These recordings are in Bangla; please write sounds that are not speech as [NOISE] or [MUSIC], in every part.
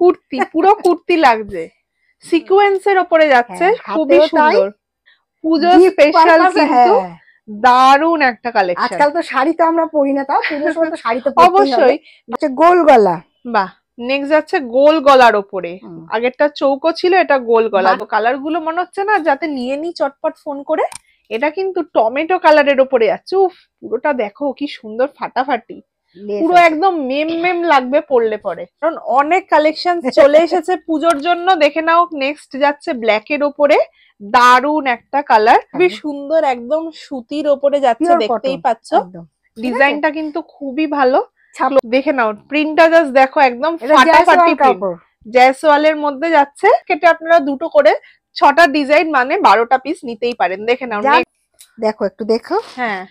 কুর্তি পুরো কুর্তি লাগছে। সিকোয়েন্সের ওপরে যাচ্ছে হ্যাঁ, খুবই সুন্দর। পুজো স্পেশাল কিন্তু হ্যাঁ। দারুণ একটা কালেকশন আজকাল তো শাড়ি তো আমরা পরি না তাও পুজোর সময় তো শাড়ি তো অবশ্যই। হচ্ছে গোল গলা। বাহ নেক্সট যাচ্ছে গোল গলার ওপরে। আগেরটা চৌকো ছিল এটা গোল গলা। তো কালারগুলো মনে হচ্ছে না যাতে নিয়ে নি চটপট ফোন করে। এটা কিন্তু টমেটো কালারের ওপরে যাচ্ছে। উফ পুরোটা দেখো কি সুন্দর ফাটাফাটি। পুরো একদম মেম মেম লাগবে পড়লে পরে। কারণ অনেক কালেকশন চলে এসেছে পুজোর জন্য। দেখে নাও নেক্সট যাচ্ছে ব্ল্যাক এর ওপরে। দারুণ একটা কালার খুবই সুন্দর একদম সুতির ওপরে যাচ্ছে দেখতেই পাচ্ছ। ডিজাইনটা কিন্তু খুবই ভালো। দেখে নাও প্রিন্টটা জাস্ট দেখো একদম ফাটাফাটি জয়সওয়ালের মধ্যে যাচ্ছে। কেটে আপনারা দুটো করে ছটা ডিজাইন মানে বারোটা পিস নিতেই পারেন। দেখে নাও দেখো একটু দেখো। হ্যাঁ।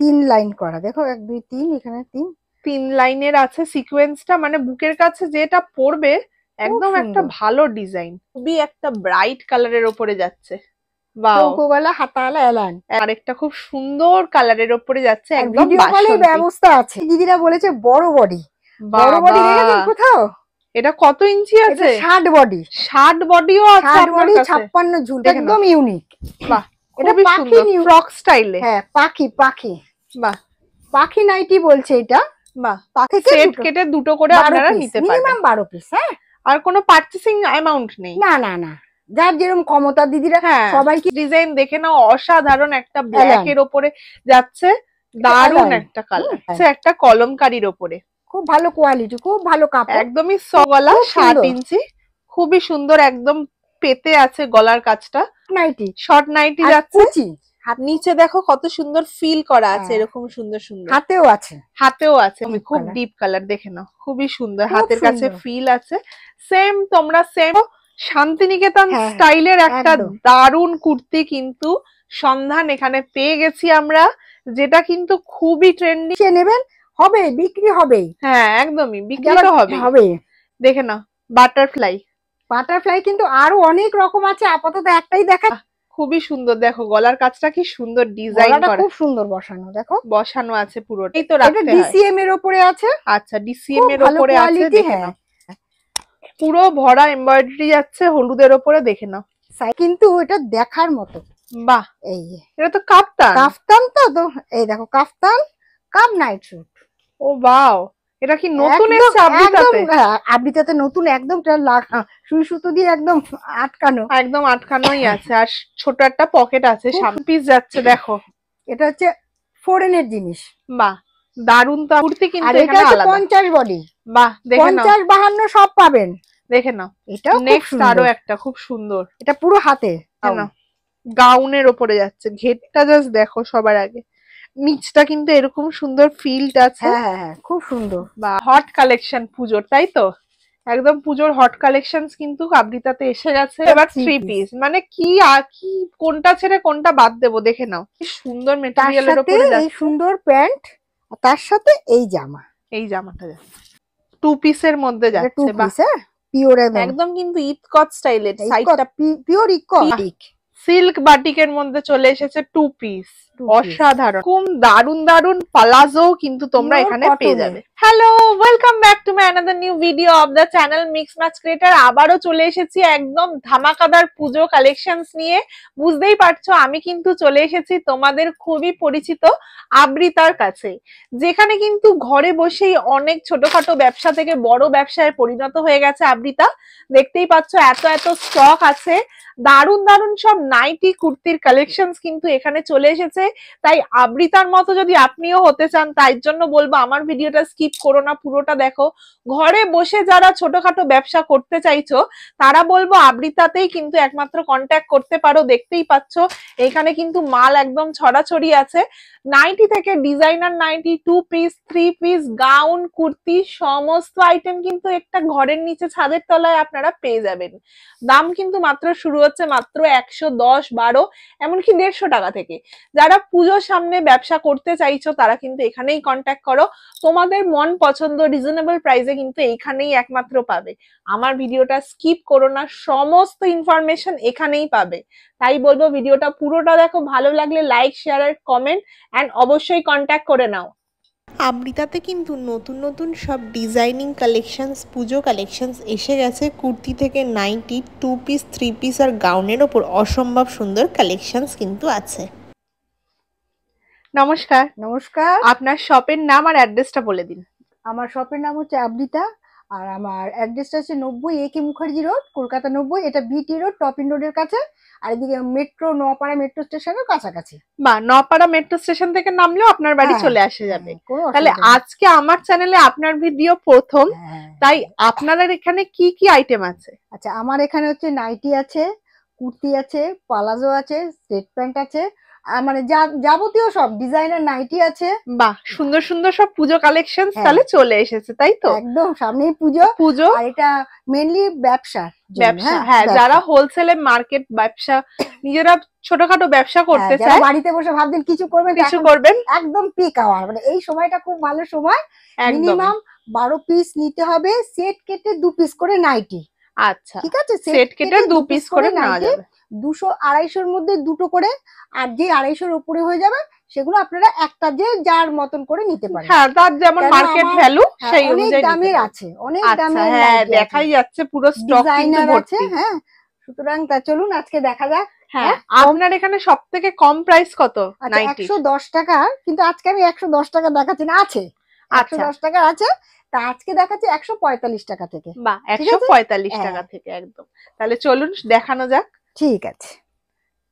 তিন লাইন করা। দেখো এক দুই তিন এখানে তিন। তিন লাইনের আছে সিকোয়েন্সটা মানে বুকের কাছে যেটা পড়বে একদম একটা ভালো ডিজাইন খুবই একটা ব্রাইট কালারের ওপরে যাচ্ছে। আরেকটা খুব সুন্দর কালারের ওপরে যাচ্ছে একদম। ব্যবস্থা আছে। দিদিরা বলেছে বড় বডি বড় বডি কোথাও? এটা কত ইঞ্চি আছে? ষাট বডি ষাট বডিও আছে বডি ছাপ্পান্ন ঝুল। একদম ইউনিক বাহ! এটা পাখি নিউ- ফ্রক স্টাইলে হ্যাঁ পাখি পাখি। বাহ! পাখি নাইটি বলছে এটা। বাহ থেকে সেট। কেটে দুটো করে আপনারা নিতে পারবেন। মিনিমাম বারো পিস হ্যাঁ? আর কোনো পার্চেসিং অ্যামাউন্ট নেই। না না না। যার যেরকম ক্ষমতা দিদিরা হ্যাঁ সবাই কি ডিজাইন দেখে নাও অসাধারণ একটা ব্ল্যাক এর ওপরে যাচ্ছে দারুণ Elan. একটা কালার হুম, একটা কলমকারির ওপরে। খুব ভালো কোয়ালিটি খুব ভালো কাপড়। একদমই সগলা খুব ষাট ইঞ্চি খুবই সুন্দর একদম পেতে আছে গলার কাজটা। নাইটি শর্ট নাইটি যাচ্ছে। হাত নিচে দেখো কত সুন্দর ফিল করা আছে হ্যাঁ। এরকম সুন্দর সুন্দর। হাতেও আছে। হাতেও আছে খুব ডিপ কালার দেখে নাও খুবই সুন্দর। হাতের কাছে ফিল আছে। সেম তোমরা সেম শান্তিনিকেতন হ্যাঁ, স্টাইলের একটা। দারুণ কুর্তি কিন্তু সন্ধান এখানে পেয়ে গেছি আমরা যেটা কিন্তু খুবই ট্রেন্ডি নেবেন হবে বিক্রি হবেই। হ্যাঁ একদমই বিক্রি তো হবে হবে। দেখে নাও বাটারফ্লাই বাটারফ্লাই কিন্তু আরও অনেক রকম আছে আপাতত একটাই দেখা খুবই সুন্দর। দেখো গলার কাজটা কি সুন্দর ডিজাইন করা। খুব সুন্দর বসানো দেখো। বসানো আছে পুরোটা। এই তো রাখতে হয়। ডিসিএম এর উপরে আছে? আচ্ছা ডিসিএম এর উপরে আছে দেখে হ্যাঁ। নাও। পুরো ভরা এমব্রয়ডারি যাচ্ছে হলুদের ওপরে দেখে নাও। সাই- কিন্তু এটা দেখার মতো। বাহ! এই এটা তো কাফতান। কাফতান তো তো এই দেখো কাফতান কাম নাইট স্যুট। ও বাও! এটা কি নতুন এসছে একদম, হ্যাঁ, আপডেটাতে নতুন একদম সুই সুতো দিয়ে একদম আটকানো। একদম আটকানোই আছে আর ছোট একটা পকেট আছে সামনে পিস যাচ্ছে দেখো। এটা হচ্ছে ফরেনের জিনিস। বাহ দারুণ তো কুর্তি কিন্তু এটা হচ্ছে বডি। বাহ দেখে নাও। বাহান্ন সব পাবেন। দেখে নাও। খুব নেক্সট আরও একটা খুব সুন্দর। এটা পুরো হাতে। গাউনের ওপরে যাচ্ছে। ঘেরটা জাস্ট দেখো সবার আগে। নিচটা কিন্তু এরকম সুন্দর ফিল্ড আছে। হ্যাঁ হ্যাঁ হ্যাঁ খুব সুন্দর। বা হট কালেকশন পুজোর তাই তো? একদম পুজোর হট কালেকশন কিন্তু আবৃতাতে এসে গেছে। এবার থ্রি পিস মানে কি আর কি কোনটা ছেড়ে কোনটা বাদ দেবো দেখে নাও। কি সুন্দর মেটেরিয়ালের ওপরে এই সুন্দর প্যান্ট আর তার সাথে এই জামা। এই জামাটা যাচ্ছে। টু পিসের মধ্যে টু যাচ্ছে বাহ। পিস হ্যাঁ? পিওর একদম কিন্তু ইতকট স্টাইলের সাইডটা পিওর ইকোটিক সিল্ক বাটিকের মধ্যে চলে এসেছে টু পিস। অসাধারণ। খুব দারুণ দারুণ পালাজো কিন্তু তোমরা এখানে পেয়ে যাবে। Hello welcome back to my another new video of the channel mix match creator আবারও চলে এসেছি একদম ধামাকাদার পুজো কালেকশনস নিয়ে। বুঝতেই পারছ, আমি কিন্তু চলে এসেছি তোমাদের খুবই পরিচিত আবৃতার কাছে। যেখানে কিন্তু ঘরে বসেই অনেক ছোটখাটো ব্যবসা থেকে বড় ব্যবসায় পরিণত হয়ে গেছে আবৃতা। দেখতেই পাচ্ছ, এত এত স্টক আছে। দারুণ দারুণ সব নাইটি, কুর্তির কালেকশনস কিন্তু এখানে চলে এসেছে। তাই আবৃতার মতো যদি আপনিও হতে চান, তাই জন্য বলব আমার ভিডিওটা স্কিপ করো না, পুরোটা দেখো। ঘরে বসে যারা ছোটখাটো ব্যবসা করতে চাইছো, তারা বলব আবৃতাতেই কিন্তু একমাত্র কন্ট্যাক্ট করতে পারো, দেখতেই পাচ্ছ। এখানে কিন্তু মাল একদম ছড়াছড়ি আছে। নাইটি থেকে designer nightie two piece, three piece, gown, kurti, সমস্ত আইটেম কিন্তু একটা ঘরের নিচে ছাদের তলায় আপনারা পেয়ে যাবেন। দাম কিন্তু মাত্র শুরু হচ্ছে মাত্র একশো দশ বারো, এমনকি দেড়শো টাকা থেকে। যারা পুজোর সামনে ব্যবসা করতে চাইছো, তারা কিন্তু এখানেই কন্ট্যাক্ট করো। তোমাদের মন পছন্দ রিজনেবল প্রাইসে কিন্তু এইখানেই একমাত্র পাবে। আমার ভিডিওটা স্কিপ করো না, সমস্ত ইনফরমেশন এখানেই পাবে। তাই বলব ভিডিওটা পুরোটা দেখো, ভালো লাগলে লাইক শেয়ার আর কমেন্ট অ্যান্ড অবশ্যই কন্ট্যাক্ট করে নাও। আমৃতাতে কিন্তু নতুন নতুন সব ডিজাইনিং কালেকশনস পুজো কালেকশনস এসে গেছে। কুর্তি থেকে nightie two piece three piece আর গাউনের ওপর অসম্ভব সুন্দর কালেকশনস কিন্তু আছে। নমস্কার। নমস্কার। আপনার শপের নাম আর অ্যাড্রেসটা বলে দিন। আমার শপের নাম হচ্ছে আবৃতা। আর আমার অ্যাড্রেসটা হচ্ছে নব্বই A K Mukherjee road Kolkata নব্বই এটা বিটি রোড টপিন রোডের কাছে। আর এদিকে মেট্রো নপাড়া মেট্রো স্টেশনের কাছাকাছি। বা নপাড়া মেট্রো স্টেশন থেকে নামলেও আপনার বাড়ি হ্যাঁ, চলে আসে যাবে। হ্যাঁ, তাহলে আজকে আমার চ্যানেলে আপনার ভিডিও প্রথম হ্যাঁ। তাই আপনাদের এখানে কি কি আইটেম আছে? আচ্ছা আমার এখানে হচ্ছে নাইটি আছে কুর্তি আছে পালাজো আছে স্ট্রেট প্যান্ট আছে মানে যাবতীয় সব ডিজাইনার নাইটি আছে। বাহ সুন্দর সুন্দর সব পুজো কালেকশন হ্যাঁ। তাহলে চলে এসেছে তাই তো? একদম সামনেই পুজো। পুজো। আর এটা মেনলি ব্যবসা হ্যাঁ যারা হোলসেলে মার্কেট ব্যবসা নিজেরা ছোটখাটো ব্যবসা করতে হ্যাঁ, চায় বাড়িতে বসে ভাবছেন কিছু করবেন কিছু করবেন। একদম পিক আওয়ার মানে এই সময়টা খুব ভালো সময়। মিনিমাম বারো পিস নিতে হবে সেট কেটে দু পিস করে নাইটি আচ্ছা। ঠিক আছে? সেট কেটে দু পিস করে নেওয়া নাইটি যাবে। দুশো আড়াইশোর মধ্যে দুটো করে আর যে আড়াইশোর উপরে হয়ে যাবে সেগুলো আপনারা একটা যে যার মতন করে নিতে পারেন। হ্যাঁ তার যেমন মার্কেট ভ্যালু সেই অনুযায়ী দামের আছে অনেক আচ্ছা দামের হ্যাঁ দেখাই যাচ্ছে পুরো স্টক কিন্তু ডিজাইনার আছে ভর্তি। হ্যাঁ। সুতরাং তা চলুন আজকে দেখা যাক। হ্যাঁ হ্যাঁ, আপনার এখানে সব থেকে কম প্রাইস কত? আচ্ছা একশো দশ টাকা কিন্তু আজকে আমি একশো দশ টাকা দেখাচ্ছি না আছে। একশো আচ্ছা দশ টাকা আছে তা আজকে দেখাচ্ছি একশো পঁয়তাল্লিশ টাকা থেকে। বা একশো পঁয়তাল্লিশ হ্যাঁ। টাকা থেকে একদম। তাহলে চলুন দেখানো যাক। ঠিক আছে।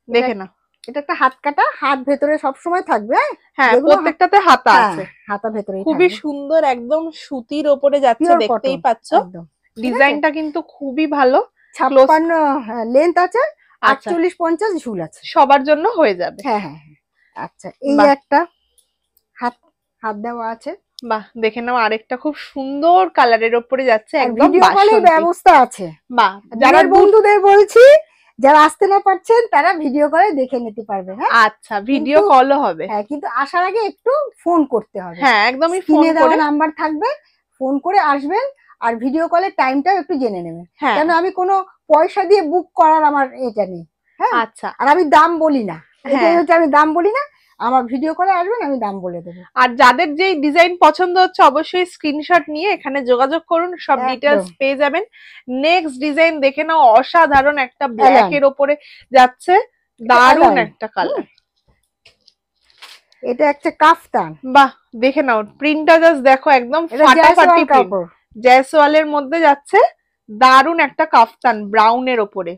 দেখে না এটা একটা হাত কাটা হাত ভেতরে সব সময় থাকবে হ্যাঁ? হ্যাঁ প্রত্যেকটাতে হাতা হ্যাঁ, আছে। হাতা ভেতরে খুবই সুন্দর একদম সুতির ওপরে যাচ্ছে দেখতেই পাচ্ছ। ডিজাইনটা কিন্তু খুবই ভালো। ছাপ্পান্ন লেন্থ আছে আচ্ছা। আটচল্লিশ পঞ্চাশ ঝুল আছে। সবার জন্য হয়ে যাবে। হ্যাঁ হ্যাঁ হ্যাঁ। আচ্ছা এই একটা হাত হাত দেওয়া আছে। বাহ দেখে নাও আরেকটা খুব সুন্দর কালারের ওপরে যাচ্ছে একদম। ব্যবস্থা আছে। বাহ যারা বন্ধুদের বলছি যারা আসতে না পারছেন তারা ভিডিও কলে দেখে নিতে পারবে হ্যাঁ? আচ্ছা ভিডিও কল কলও হবে। হ্যাঁ কিন্তু আসার আগে একটু ফোন করতে হবে। হ্যাঁ একদমই ফোন দেওয়া করে। নাম্বার থাকবে ফোন করে আসবেন আর ভিডিও কলের টাইমটাও একটু জেনে নেবেন। হ্যাঁ। কেন আমি কোনো পয়সা দিয়ে বুক করার আমার এটা নেই হ্যাঁ? আচ্ছা। আর আমি দাম বলি না। হ্যাঁ। হচ্ছে আমি দাম বলি না আমার ভিডিও করে আসবেন আমি দাম বলে দেবো। আর যাদের যেই ডিজাইন পছন্দ হচ্ছে অবশ্যই স্ক্রিনশট নিয়ে এখানে যোগাযোগ করুন সব ডিটেলস পেয়ে যাবেন। নেক্সট ডিজাইন দেখে নাও অসাধারণ একটা ব্ল্যাক এর ওপরে যাচ্ছে দারুণ Align। একটা কালার এটা একটা কাফতান। বাহ দেখে নাও প্রিন্টটা জাস্ট দেখো একদম ফাটাফাটি প্রিন্ট জয়সওয়ালের মধ্যে যাচ্ছে দারুণ একটা কাফতান ব্রাউনের ওপরে।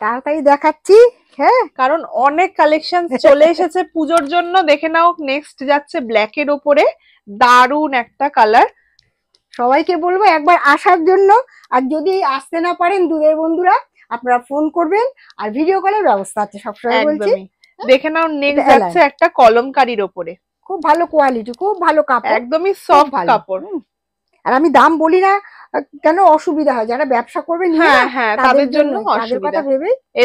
তাড়াতাড়ি দেখাচ্ছি হ্যাঁ? কারণ অনেক কালেকশন চলে এসেছে পুজোর জন্য। দেখে নাও নেক্সট যাচ্ছে ব্ল্যাক এর ওপরে। দারুণ একটা কালার সবাইকে বলব একবার আসার জন্য। আর যদি আসতে না পারেন দূরের বন্ধুরা আপনারা ফোন করবেন। আর ভিডিও কলের ব্যবস্থা আছে সবসময় বলছি। দেখে নাও নেক্সট যাচ্ছে একটা কলমকারীর ওপরে। খুব ভালো কোয়ালিটি খুব ভালো কাপড়। একদমই সফট। কাপড়। হুম। আর আমি দাম বলি না কেন অসুবিধা হয়? যারা ব্যবসা করবে হ্যাঁ হ্যাঁ তাদের জন্য অসুবিধা। কথা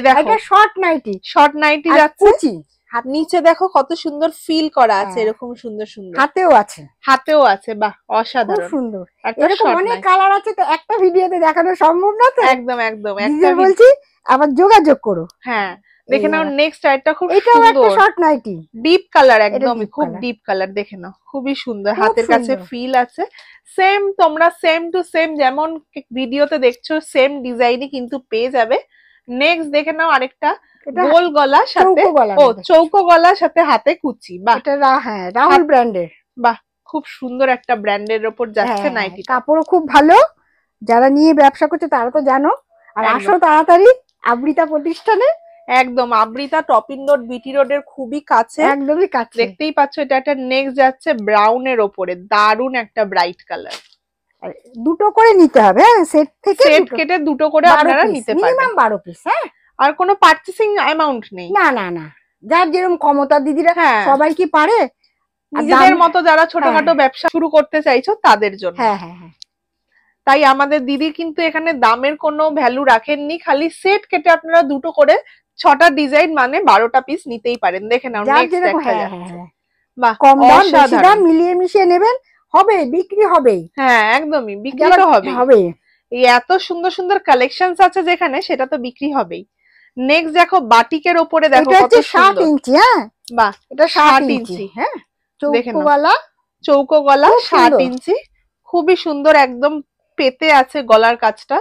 দেখো এটা শর্ট নাইটি শর্ট নাইটি যাচ্ছে। কুচি। নিচে দেখো কত সুন্দর ফিল করা আছে হ্যাঁ। এরকম সুন্দর সুন্দর। হাতেও আছে। হাতেও আছে বাহ অসাধারণ। সুন্দর। এরকম অনেক কালার আছে তো একটা ভিডিওতে দেখানো সম্ভব না তো? একদম একদম একটা বলছি আবার যোগাযোগ করো। হ্যাঁ দেখে নাও নেক্সট একটা খুব এটাও একটা শর্ট নাইটি ডিপ কালার একদমই deep খুব ডিপ কালার দেখে নাও খুবই সুন্দর। হাতের কাছে ফিল আছে। সেম তোমরা সেম টু সেম যেমন ভিডিওতে দেখছ সেম ডিজাইনই কিন্তু পেয়ে যাবে। নেক্সট দেখে নাও আরেকটা গোল গলা সাথে ও চৌকো গলার সাথে হাতে কুচি বাহ। এটা রা- হ্যাঁ রাহুল ব্র্যান্ডের। বাহ খুব সুন্দর একটা ব্র্যান্ডের ওপর যাচ্ছে হ্যাঁ, নাইটি কাপড়ও খুব ভালো। যারা নিয়ে ব্যবসা করছে তারা তো জানো। আর আসো তাড়াতাড়ি আবৃতা প্রতিষ্ঠানে। একদম আবৃতা টপিন রোড বিটি রোডের খুবই কাছে। একদমই কাছে। দেখতেই পাচ্ছ এটা একটা নেক্সট যাচ্ছে ব্রাউনের ওপরে দারুণ একটা ব্রাইট কালার। দুটো করে নিতে হবে হ্যাঁ সেট থেকে সেট কেটে দুটো করে আপনারা নিতে পারবেন। মিনিমাম বারো পিস হ্যাঁ? আর কোনো পার্চেসিং অ্যামাউন্ট নেই। না না না। যার যেরকম ক্ষমতা দিদিরা হ্যাঁ। সবাই কি পারে? নিজেদের মতো যারা ছোটখাটো ব্যবসা শুরু করতে চাইছো তাদের জন্য। হ্যাঁ হ্যাঁ হ্যাঁ। তাই আমাদের দিদি কিন্তু এখানে দামের কোনো ভ্যালু রাখেননি খালি সেট কেটে আপনারা দুটো করে ছটা ডিজাইন মানে বারোটা পিস নিতেই পারেন। দেখে নাও হ্যাঁ হ্যাঁ হ্যাঁ। বাহ কম দাম বেশি দাম মিলিয়ে মিশিয়ে নেবেন। হবে বিক্রি হবেই। হ্যাঁ একদমই বিক্রি তো হবে হবে। এই এত সুন্দর সুন্দর কালেকশনস আছে যেখানে সেটা তো বিক্রি হবেই। নেক্সট দেখো বাটিকের ওপরে দেখো কত সুন্দর। ইঞ্চি হ্যাঁ? বাহ এটা ষাট 60 ইঞ্চি। হ্যাঁ? চৌকো গলা ষাট সুন্দর। ইঞ্চি। খুবই সুন্দর একদম পেতে আছে গলার কাজটা।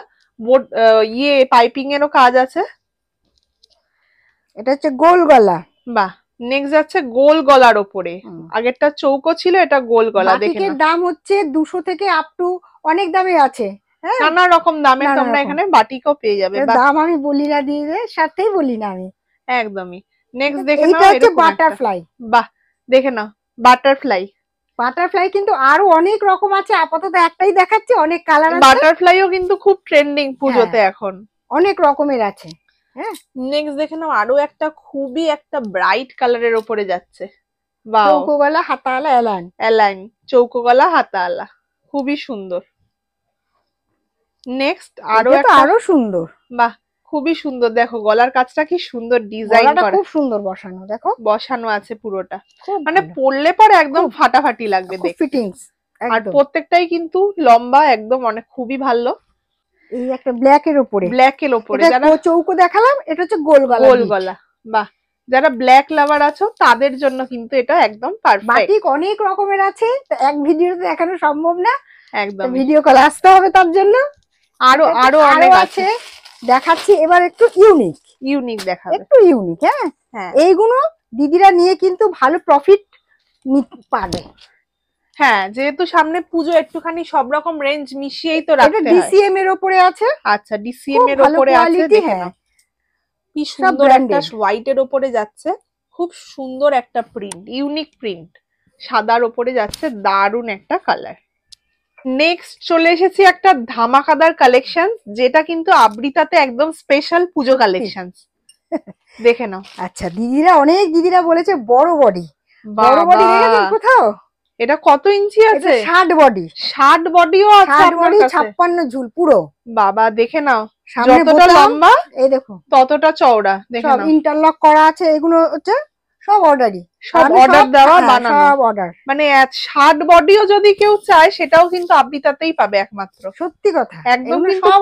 ইয়ে পাইপিং এরও কাজ আছে। এটা হচ্ছে গোল গলা। বাহ নেক্সট যাচ্ছে গোল গলার ওপরে। আগেরটা চৌকো ছিল এটা গোল গলা দেখে দাম হচ্ছে দুশো থেকে আপ টু অনেক দামে আছে। হ্যাঁ। নানা রকম দামে তোমরা এখানে বাটিকও পেয়ে যাবে। দাম আমি বলি না দিয়ে সাথেই বলি না আমি। একদমই। নেক্সট দেখে নাও হচ্ছে বাটারফ্লাই বাহ দেখে নাও বাটারফ্লাই বাটারফ্লাই কিন্তু আরও অনেক রকম আছে আপাতত একটাই দেখাচ্ছি অনেক কালার আছে। বাটারফ্লাইও কিন্তু খুব ট্রেন্ডিং পুজোতে হ্যাঁ। এখন। অনেক রকমের আছে। নেক্সট দেখে নাও আরও একটা খুবই একটা ব্রাইট কালারের ওপরে যাচ্ছে। বাও চৌকো গলা হাতাওয়ালা এলান অ্যালাইন চৌকো গলা হাতাওয়ালা খুবই সুন্দর। নেক্সট আরও আরও সুন্দর। বাহ খুবই সুন্দর। দেখো গলার কাজটা কি সুন্দর ডিজাইন করা। খুব সুন্দর বসানো দেখো। বসানো আছে পুরোটা। মানে পরলে পরে একদম ফাটাফাটি লাগবে দেখ ফিটিংস আর প্রত্যেকটাই কিন্তু লম্বা একদম অনেক খুবই ভালো। এই একটা ব্ল্যাক এর উপরে ব্ল্যাক এর যারা কো- চৌকো দেখালাম এটা হচ্ছে গোল গলা গোল গলা বাহ। যারা ব্ল্যাক লাভার আছো তাদের জন্য কিন্তু এটা একদম পারফেক্ট বাটিক অনেক রকমের আছে এক ভিডিওতে দেখানো সম্ভব না। একদম। ভিডিও কল আসতে হবে তার জন্য। আরও আরও অনেক আছে। দেখাচ্ছি এবার একটু ইউনিক ইউনিক দেখাবে। একটু ইউনিক হ্যাঁ? হ্যাঁ। এইগুলো দিদিরা নিয়ে কিন্তু ভালো প্রফিট পাবে। হ্যাঁ যেহেতু সামনে পুজো একটুখানি সব রকম রেঞ্জ মিশিয়েই তো রাখতে হয়। ডিসিএম এর উপরে আছে? আচ্ছা ডিসিএম এর উপরে আছে হ্যাঁ। কি সুন্দর একটা হোয়াইট এর উপরে যাচ্ছে খুব সুন্দর একটা প্রিন্ট ইউনিক প্রিন্ট সাদার উপরে যাচ্ছে দারুণ একটা কালার নেক্সট চলে এসেছি একটা ধামাকাদার কালেকশন যেটা কিন্তু আবৃতাতে একদম স্পেশাল পুজো কালেকশন দেখে নাও। আচ্ছা দিদিরা অনেক দিদিরা বলেছে বড় বডি বড় বডি কোথাও? এটা কত ইঞ্চি আছে? ষাট বডি। ষাট বডিও আছে ষাট বডি ছাপ্পান্ন ঝুল পুরো। বাবা দেখে নাও। সামনে যতটা লম্বা এই দেখো। ততটা চওড়া দেখো ইন্টারলক করা আছে এগুলো হচ্ছে সব অর্ডারই সব অর্ডার দেওয়া বানানো। সব অর্ডার মানে ষাট বডিও যদি কেউ চায় সেটাও কিন্তু পাবে একমাত্র। সত্যি কথা। একদম সব।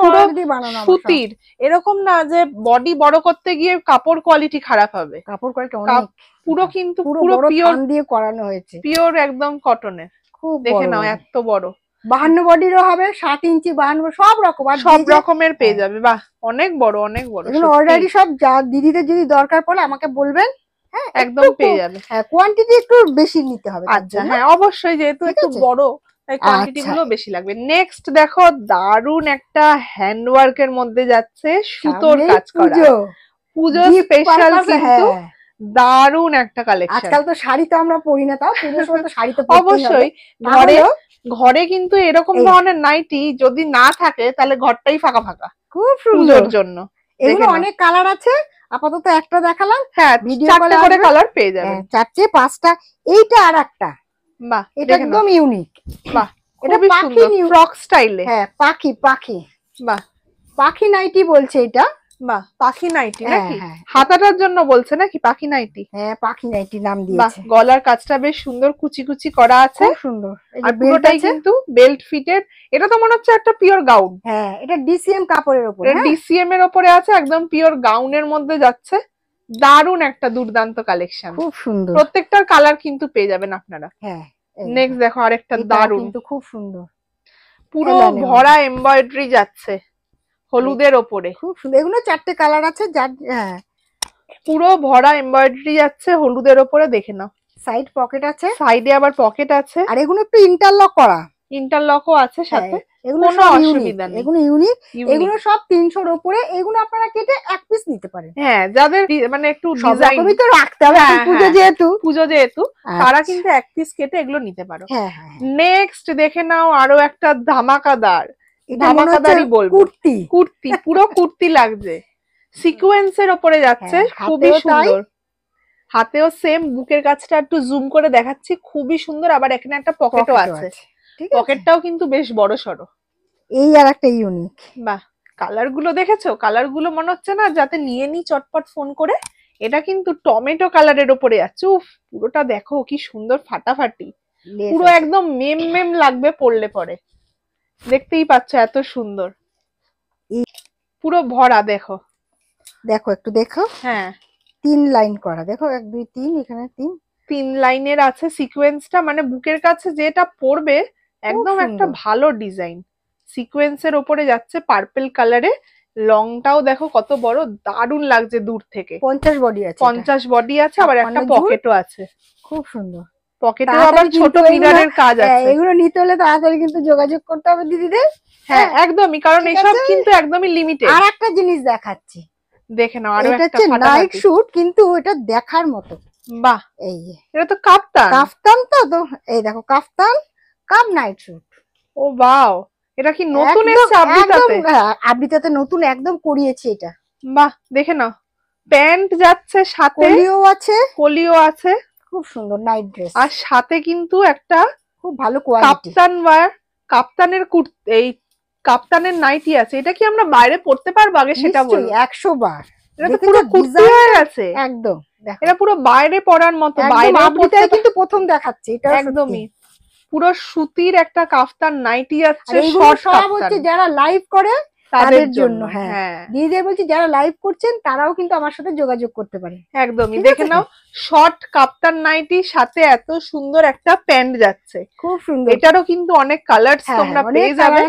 সুতির। এরকম না যে বডি বড় করতে গিয়ে কাপড় কোয়ালিটি খারাপ হবে। কাপড় কোয়ালিটি অনেক। পুরো কিন্তু পুরো পিওর দিয়ে করানো হয়েছে। পিওর একদম কটনের খুব দেখে নাও। এত বড়। বাহান্ন বডিরও হবে সাত ইঞ্চি বাহান্ন সব রকম। আর সব রকমের পেয়ে হ্যাঁ। যাবে। বাহ অনেক বড় অনেক বড় অলরেডি সব যা দিদিদের যদি দরকার পড়ে আমাকে বলবেন। হ্যাঁ একদম পেয়ে যাবে। কোয়ান্টিটি একটু বেশি নিতে হবে আচ্ছা হ্যাঁ অবশ্যই যেহেতু একটু বড় তাই কোয়ান্টিটি আচ্ছা। গুলো বেশি লাগবে। নেক্সট দেখো দারুণ একটা হ্যান্ডওয়ার্ক এর মধ্যে যাচ্ছে সুতোর কাজ করা। পুজো। স্পেশাল কিন্তু হ্যাঁ। দারুণ একটা কালেকশন আজকাল তো শাড়ি তো আমরা পরি না তাও পুজোর সময় তো শাড়ি তো অবশ্যই। ঘরে ঘরে কিন্তু এরকম ধরনের নাইটি যদি না থাকে তাহলে ঘরটাই ফাঁকা ফাঁকা। খুব সুন্দর। জন্য। এগুলো অনেক কালার আছে আপাতত একটা দেখালাম হ্যাঁ চারটে করে কালার পেয়ে যাবেন হ্যাঁ, চারটে পাঁচটা এইটা আর একটা। বাহ এটা একদম ইউনিক বাহ এটা পাখি ফ্রক স্টাইলে হ্যাঁ পাখি পাখি। বাহ। পাখি নাইটি বলছে এটা। বাহ পাখি নাইটি হ্যাঁ, নাকি? হ্যাঁ। হাতাটার জন্য বলছে নাকি পাখি নাইটি? হ্যাঁ পাখি নাইটি নাম দিয়েছে। গলার কাজটা বেশ সুন্দর কুচি কুচি করা আছে। সুন্দর। আর পুরোটাই কিন্তু বেল্ট ফিটেড এটা তো মনে হচ্ছে একটা পিওর গাউন হ্যাঁ এটা ডিসিএম কাপড়ের উপর হ্যাঁ? ডিসিএম এর আছে একদম পিওর গাউনের মধ্যে যাচ্ছে। দারুণ একটা দুর্দান্ত কালেকশন খুব সুন্দর। প্রত্যেকটার কালার কিন্তু পেয়ে যাবেন আপনারা। হ্যাঁ নেক্সট দেখো। আরেকটা দারুণ কিন্তু খুব সুন্দর। পুরো ভরা এমব্রয়ডারি যাচ্ছে। হলুদের ওপরে। খুব সুন্দর। এগুলো চারটে কালার আছে যার হ্যাঁ। পুরো ভরা এমব্রয়ডারি যাচ্ছে হলুদের ওপরে দেখে নাও। সাইড পকেট আছে। সাইডে আবার পকেট আছে। আর এগুলো একটু ইন্টারলক করা। ইন্টারলকও আছে সাথে। হ্যাঁ, এগুলো সব অসুবিধা নেই। এগুলো ইউনিক এগুলো সব উপরে এগুলো আপনারা কেটে এক পিস নিতে পারেন। হ্যাঁ যাদের মানে একটু ডিজাইন তো রাখতে হবে হ্যাঁ, পুজো হ্যাঁ। যেহেতু। পুজো যেহেতু তারা আচ্ছা। কিন্তু এক পিস কেটে এগুলো নিতে পারো। হ্যাঁ। নেক্সট দেখে নাও আরও একটা ধামাকাদার। এটা মনে হচ্ছে কুর্তি। কুর্তি পুরো কুর্তি লাগছে। সিকোয়েন্সের ওপরে যাচ্ছে হ্যাঁ, খুবই হাতেও সুন্দর। হাতেও সেম বুকের কাছটা একটু জুম করে দেখাচ্ছি খুবই সুন্দর। আবার এখানে একটা পকেটও আছে। পকেটটাও কিন্তু বেশ বড় সড়ো এই আর একটা ইউনিক বাহ কালারগুলো দেখেছ? কালারগুলো মনে হচ্ছে না যাতে নিয়ে নি চটপট ফোন করে। এটা কিন্তু টমেটো কালারের ওপরে আছে। উফ পুরোটা দেখো কি সুন্দর ফাটাফাটি। পুরো একদম মেম মেম লাগবে পড়লে পরে। দেখতেই পাচ্ছ এত সুন্দর। পুরো ভরা দেখো। দেখো একটু দেখো। হ্যাঁ। তিন লাইন করা দেখো এক দুই তিন এখানে তিন। তিন লাইনের আছে সিকোয়েন্সটা মানে বুকের কাছে যেটা পড়বে একদম একটা ভালো ডিজাইন সিকোয়েন্সের ওপরে যাচ্ছে পার্পল কালারে লংটাও দেখো কত বড় দারুণ লাগছে দূর থেকে। পঞ্চাশ বডি আছে। পঞ্চাশ বডি আছে আবার একটা পকেটও আছে। খুব সুন্দর। তাড়াতাড়ি আবার ছোট মিরারের কাজ হ্যাঁ, আছে। এগুলো নিতে হলে তাড়াতাড়ি কিন্তু যোগাযোগ করতে হবে দিদিদের। হ্যাঁ একদমই কারণ এসব কিন্তু একদমই লিমিটেড আর একটা জিনিস দেখাচ্ছি। দেখে নাও আরও একটা নাইট শুট কিন্তু এটা দেখার মতো। বাহ এই এটা তো কাপ্তান কাফতান তো তো এই দেখো কাফতান কাম নাইট শুট ও বাও এটা কি নতুন একদম- এসছে একদম, হ্যাঁ, আবৃতাতে নতুন একদম করিয়েছি এটা। বাহ দেখে নাও। প্যান্ট যাচ্ছে সাথে। কলিও আছে। কলিও আছে। খুব সুন্দর নাইট ড্রেস আর সাথে কিন্তু একটা খুব ভালো কোয়ালিটি কাপ্তান ওয়ার কাপ্তানের কুর্তি এই কাপ্তানের নাইটি আছে। এটা কি আমরা বাইরে পড়তে পারব আগে সেটা বলি একশো বার। এটা তো পুরো কুর্তি হয়ে গেছে একদম দেখো। এটা পুরো বাইরে পরার মতো বাইরে আবৃতায় কিন্তু প্রথম দেখাচ্ছে এটা একদমই। পুরো সুতির একটা কাফতান নাইটি শর্ট সব হচ্ছে যারা লাইভ করে তাদের জন্য হ্যাঁ। হ্যাঁ। দিদিদের বলছি যারা লাইভ করছেন তারাও কিন্তু আমার সাথে যোগাযোগ করতে পারে একদমই। দেখে নাও শর্ট কাপ্তান নাইটি সাথে এত সুন্দর একটা প্যান্ট যাচ্ছে। খুব সুন্দর। এটারও কিন্তু অনেক কালার্স হ্যাঁ, তোমরা পেয়ে যাবে।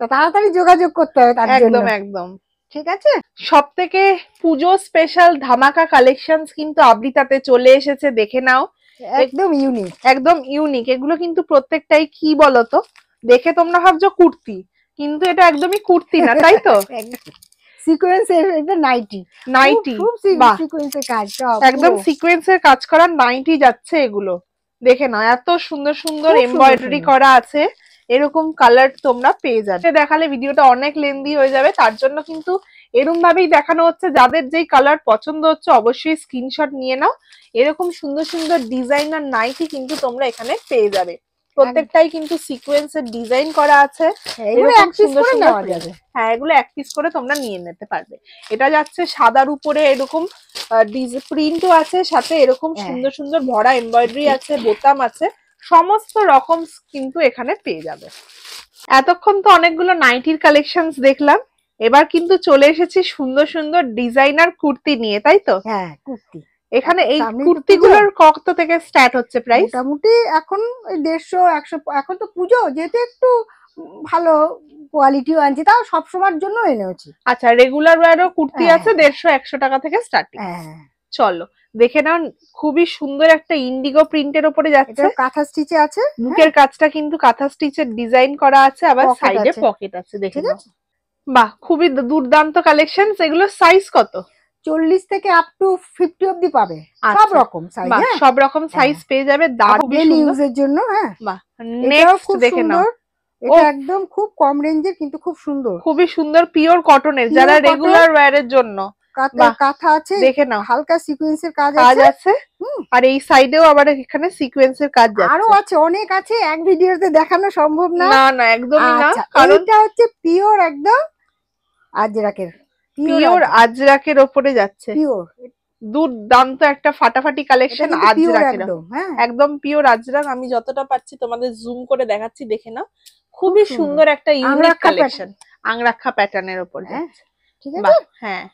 তো তাড়াতাড়ি যোগাযোগ করতে হবে তার জন্য। একদম। একদম ঠিক আছে? সব থেকে পুজো স্পেশাল ধামাকা কালেকশন কিন্তু আবৃতাতে চলে এসেছে দেখে নাও। একদম ইউনিক একদম ইউনিক এগুলো কিন্তু প্রত্যেকটাই কি বলতো? দেখে তোমরা ভাবছ কুর্তি। কিন্তু এটা একদমই কুর্তি না তাই তো? [LAUGHS] সিকোয়েন্স এটা নাইটি নাইটি খুব বাহ। সিকোয়েন্সের কাজ একদম। সিকোয়েন্সের কাজ করা নাইটি যাচ্ছে এগুলো। দেখে নাও এত সুন্দর সুন্দর এমব্রয়ডারি করা আছে। এরকম কালার তোমরা পেয়ে যাবে। দেখালে ভিডিওটা অনেক লেন্দি হয়ে যাবে তার জন্য কিন্তু এরকম ভাবেই দেখানো হচ্ছে। যাদের যেই কালার পছন্দ হচ্ছে অবশ্যই স্ক্রিনশট নিয়ে নাও। এরকম সুন্দর সুন্দর ডিজাইনার নাইটি কিন্তু তোমরা এখানে পেয়ে যাবে। প্রত্যেকটাই কিন্তু সিকোয়েন্সের ডিজাইন করা আছে। হ্যাঁ এগুলো এক পিস করে তোমরা নিয়ে নিতে পারবে। এটা যাচ্ছে সাদার উপরে এরকম প্রিন্টও আছে সাথে এরকম হ্যাঁ। সুন্দর সুন্দর ভরা এমব্রয়ডারি আছে বোতাম আছে। সমস্ত রকম কিন্তু এখানে পেয়ে যাবে। এতক্ষণ তো অনেকগুলো নাইটির কালেকশন দেখলাম। এবার কিন্তু চলে এসেছি সুন্দর সুন্দর ডিজাইনার কুর্তি নিয়ে তাই তো? হ্যাঁ কুর্তি। এখানে এই কুর্তিগুলোর কত থেকে স্টার্ট হচ্ছে প্রাইস মোটামুটি এখন দেড়শো একশো এখন তো পুজো যেহেতু একটু ভালো কোয়ালিটিও আনছি তাও সবসময়ের জন্য এনেছি আচ্ছা রেগুলার ওয়ারও কুর্তি হ্যাঁ, আছে দেড়শো একশো টাকা থেকে স্টার্টিং হ্যাঁ। চলো দেখে নাও খুবই সুন্দর একটা ইন্ডিগো প্রিন্টের উপরে যাচ্ছে। কাঁথা স্টিচে আছে বুকের কাজটা কিন্তু কাঁথা স্টিচের ডিজাইন করা আছে আবার সাইডে পকেট আছে। দেখে নাও। বাহ খুবই দুর্দান্ত কালেকশন এগুলো সাইজ কত? চল্লিশ থেকে আপ টু ফিফটি অব্দি পাবে। সব আচ্ছা। রকম সাইজ হ্যাঁ? সব রকম সাইজ পেয়ে যাবে ডেলি ইউজের জন্য হ্যাঁ? নেক্সট দেখে নাও। এটা একদম খুব কম রেঞ্জের কিন্তু খুব সুন্দর। খুবই সুন্দর পিওর কটনের যারা। রেগুলার ওয়্যারের জন্য। কাঁথা কাঁথা আছে দেখে নাও। হালকা সিকোয়েন্সের কাজ কাজ আছে। আর এই সাইডেও আবার এখানে সিকোয়েন্সের কাজ আরও আছে অনেক আছে। এক ভিডিওতে দেখানো সম্ভব না। না না একদমই না। আচ্ছা কারণ হচ্ছে পিওর একদম আজরাকের। পিওর আজরাকের ওপরে যাচ্ছে। পিওর দুর্দান্ত একটা ফাটাফাটি কালেকশন আজরাকের একদম হ্যাঁ। পিওর আজরাক। আমি যতটা পাচ্ছি তোমাদের জুম করে দেখাচ্ছি দেখে নাও। খুবই সুন্দর। একটা ইউনিক কালেকশন আংরাক্ষা প্যাটার্নের উপর হ্যাঁ, ঠিক আছে? হ্যাঁ।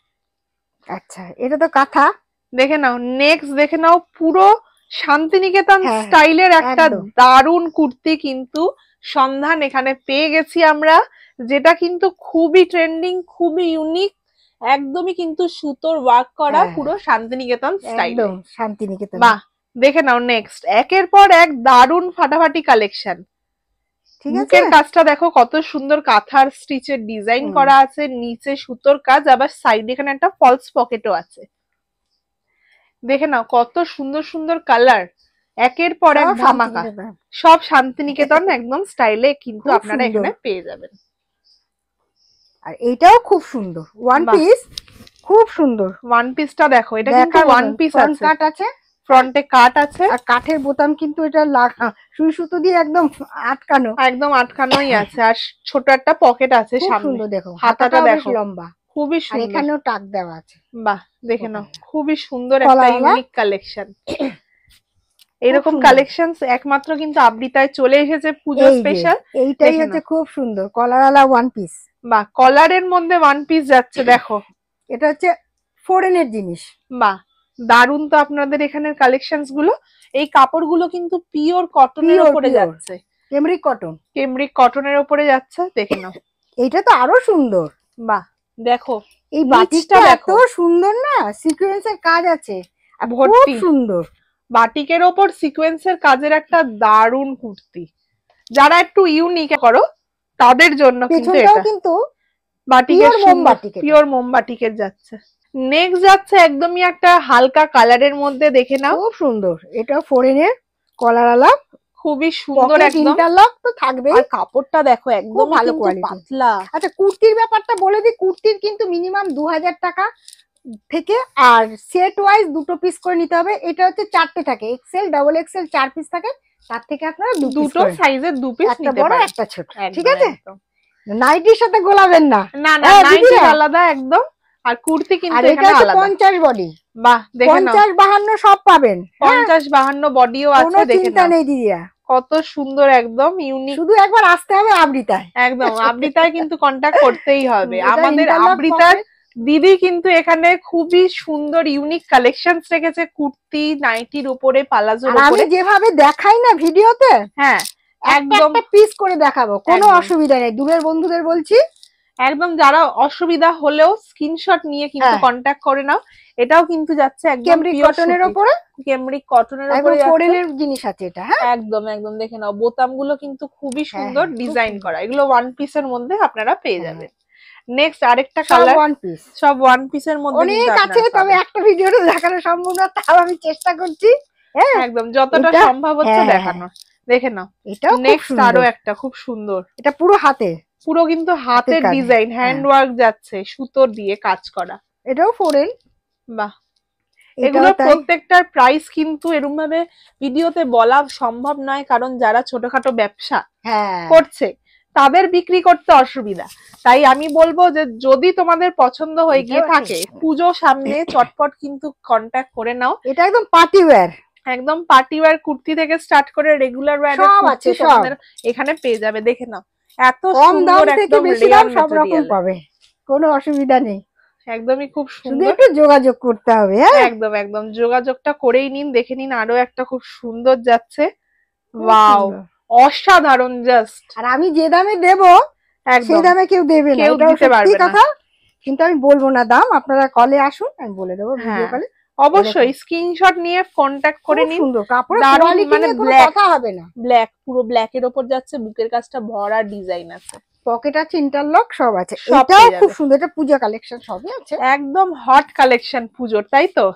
আচ্ছা এটা তো কাঁথা। দেখে নাও নেক্সট দেখে নাও পুরো শান্তিনিকেতন হ্যাঁ, স্টাইলের একটা দারুণ কুর্তি কিন্তু সন্ধান এখানে পেয়ে গেছি আমরা যেটা কিন্তু খুবই ট্রেন্ডিং খুবই ইউনিক একদমই কিন্তু সুতোর ওয়ার্ক করা হ্যাঁ। পুরো শান্তিনিকেতন স্টাইল শান্তিনিকেতন। বাহ দেখে নাও নেক্সট একের পর এক দারুণ ফাটাফাটি কালেকশন বুকের কাজটা দেখো কত সুন্দর কাঁথার স্টিচের ডিজাইন করা আছে নিচে সুতোর কাজ আবার সাইড এখানে একটা ফলস পকেটও আছে। দেখে নাও কত সুন্দর সুন্দর কালার একের পর এক ধামাকা। সব শান্তিনিকেতন একদম স্টাইলে কিন্তু আপনারা এখানে পেয়ে যাবেন। আর এটাও খুব সুন্দর। ওয়ান পিস খুব সুন্দর। ওয়ান পিসটা দেখো এটা কিন্তু ওয়ান পিস কাট আছে। ফ্রন্টে কাট আছে। আর কাঠের বোতাম কিন্তু এটা সুই সুতো দিয়ে একদম আটকানো। একদম আটকানোই আছে। আর ছোট একটা পকেট আছে সামনে। সুন্দর দেখো। হাতাটা দেখো। লম্বা। খুবই সুন্দর। এখানেও টাক দেওয়া আছে। বাহ দেখে নাও। খুবই সুন্দর একটা ইউনিক কালেকশন এরকম কালেকশন একমাত্র কিন্তু আবৃতায় চলে এসেছে পুজো স্পেশাল এইটাই হচ্ছে খুব সুন্দর। কলারওয়ালা ওয়ান পিস বা কলারের মধ্যে ওয়ান পিস যাচ্ছে দেখো। এটা হচ্ছে ফোরেনের জিনিস। বাহ দারুণ তো আপনাদের এখানের কালেকশনসগুলো। এই কাপড়গুলো কিন্তু পিওর কটনের উপরে যাচ্ছে। কেমরিক কটন কেমব্রিক কটনের উপরে যাচ্ছে দেখে নাও। এইটা তো আরও সুন্দর। বা দেখো এই বাটিকটা এত। সুন্দর না সিকোয়েন্সের কাজ আছে। খুব। সুন্দর। বাটিকের ওপর সিকোয়েন্সের কাজের একটা দারুণ কুর্তি। যারা একটু ইউনিক করো তাদের জন্য কিন্তু এটা। কিন্তু বাটিকের পিওর মোমবাটিকের যাচ্ছে। নেক্সট যাচ্ছে। একদমই একটা হালকা কালারের মধ্যে দেখে নাও। খুব সুন্দর। এটা ফোরেনের কলার আলা। খুবই সুন্দর একদম। ইন্টারলক তো থাকবে আর কাপড়টা দেখো একদম ভালো। পাতলা। আচ্ছা কুর্তির ব্যাপারটা বলে দিই। কুর্তির কিন্তু মিনিমাম দু হাজার টাকা থেকে আর সেট ওয়াইজ দুটো পিস করে নিতে হবে। এটা হচ্ছে চারটে থাকে। এক্সেল ডাবল এক্সেল চার পিস থাকে। তার থেকে আপনারা দুটো সাইজের দু পিস একটা বড় একটা ছোট ঠিক আছে? নাইটির সাথে গোলাবেন না। না না হ্যাঁ, নাইটি আলাদা একদম। আর কুর্তি কিন্তু এখানে আলাদা। পঞ্চাশ বডি। বাহ দেখে নাও। পঞ্চাশ বাহান্ন সব পাবেন। হ্যাঁ, পঞ্চাশ বাহান্ন বডিও কোনো আছে দেখে চিন্তা নেই দিদিরা। কত সুন্দর একদম ইউনিক শুধু একবার আসতে হবে আবৃতায়। একদম আবৃতায় কিন্তু কন্টাক্ট করতেই হবে। আমাদের আবৃতার। দিদি কিন্তু এখানে খুবই সুন্দর ইউনিক কালেকশন রেখেছে। কুর্তি নাইটির উপরে পালাজোর আর আমি যেভাবে দেখাই না ভিডিওতে হ্যাঁ একদম পিস করে দেখাবো। কোনো অসুবিধা নেই। দূরের বন্ধুদের বলছি। একদম যারা অসুবিধা হলেও স্ক্রিনশট নিয়ে কিন্তু হ্যাঁ। কন্টাক্ট করে নাও। এটাও কিন্তু যাচ্ছে একদম কটনের ওপরে? কেমব্রিক কটনের উপরে ফোরেনের জিনিস আছে এটা হ্যাঁ? একদম একদম। দেখে নাও বোতামগুলো কিন্তু খুবই সুন্দর হ্যাঁ, ডিজাইন করা। এগুলো ওয়ান পিসের মধ্যে আপনারা পেয়ে হ্যাঁ। যাবেন। নেক্সট আরেকটা কালার ওয়ান পিস সব ওয়ান পিসের মধ্যে অনেক আছে তবে একটা ভিডিওতে দেখানো সম্ভব না তাও আমি চেষ্টা করছি। হ্যাঁ একদম যতটা সম্ভব হচ্ছে হ্যাঁ, দেখানো। দেখে নাও। এটাও নেক্সট আরও একটা খুব সুন্দর। এটা পুরো হাতে। পুরো কিন্তু হাতের ডিজাইন হ্যাঁ। হ্যান্ড ওয়ার্ক যাচ্ছে সুতোর দিয়ে কাজ করা। এটাও ফোরেন বাহ। এগুলো প্রত্যেকটার প্রাইস কিন্তু এরকম ভাবে ভিডিওতে বলা সম্ভব নয় কারণ যারা ছোটখাটো ব্যবসা হ্যাঁ। করছে তাদের বিক্রি করতে অসুবিধা। তাই আমি বলব যে যদি তোমাদের পছন্দ হয়ে গিয়ে থাকে। পুজো সামনে চটপট কিন্তু কন্ট্যাক্ট করে নাও। এটা একদম পার্টি ওয়্যার একদম পার্টি ওয়্যার কুর্তি থেকে স্টার্ট করে রেগুলার ওয়্যার সব আছে, তোমাদের এখানে পেয়ে যাবে। দেখে নাও এত কম দাম সুন্দর একদম বেশি রেয়ার দাম সব রকম পাবে। কোনো অসুবিধা নেই। একদমই খুব সুন্দর। একটু যোগাযোগ করতে হবে হ্যাঁ? একদম একদম। যোগাযোগটা করেই নিন দেখে নিন আরও একটা খুব সুন্দর যাচ্ছে। ওয়াও। অসাধারণ জাস্ট আর আমি যে দামে দেব সেই দামে কেউ দেবে না। এটাও সত্যি কথা। কিন্তু আমি বলব না দাম আপনারা কলে আসুন আমি বলে দেবো ভিডিও হ্যাঁ, কলে অবশ্যই স্ক্রিনশট নিয়ে কন্ট্যাক্ট করে নিন। মানে। কথা হবে না। ব্ল্যাক পুরো ব্ল্যাক এর ওপর যাচ্ছে বুকের কাজটা ভরা ডিজাইন আছে। পকেট আছে ইন্টারলক সব আছে। এটাও খুব সুন্দর এটা পূজা কালেকশন সবই আছে। একদম হট কালেকশন পুজোর তাই তো?